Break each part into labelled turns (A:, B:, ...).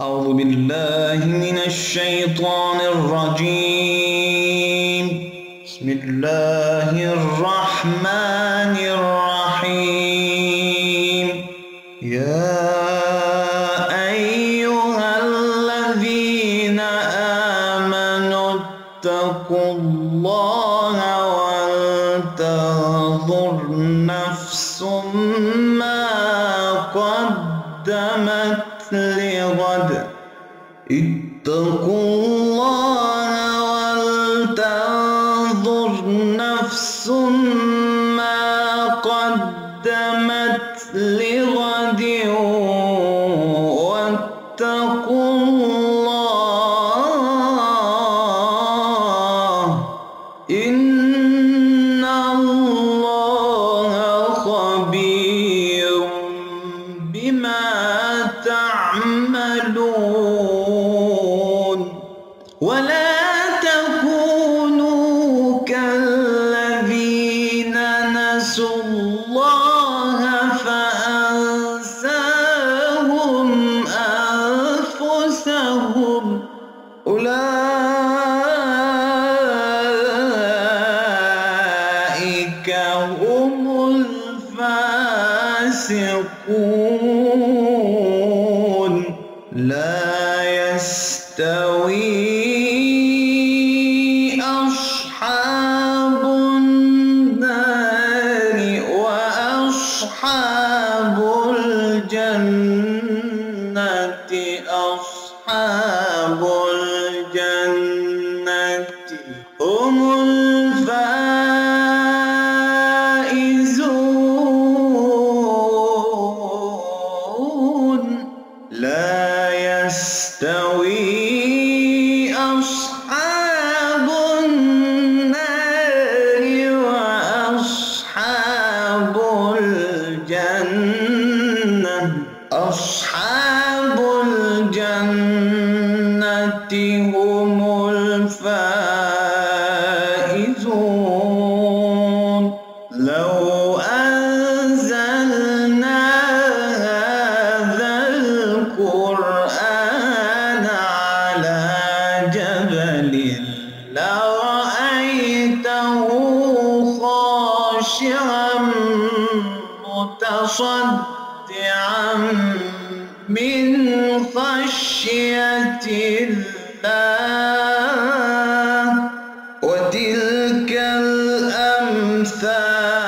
A: أعوذ بالله من الشيطان الرجيم. بسم الله الرحمن الرحيم. يا أيها الذين آمنوا اتقوا الله ولتنظر نفس ما قدمت لغد اتقوا الله ولتنظر نفس ما قدمت لغد أولئك هم الفاسقون لا يستوي أصحاب النار وأصحاب الجنة أصحاب لا يستوي أصحاب النار وأصحاب الجنة. أصحاب الجنة هم الفائزون. خاشعا متصدعا من خشية الله. وتلك الأمثال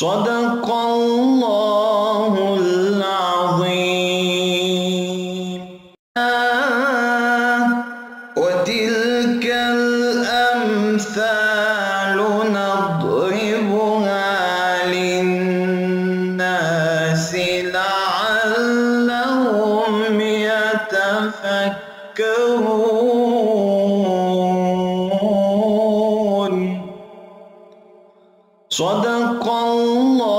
A: صدق الله العظيم. وتلك الأمثال. صدق الله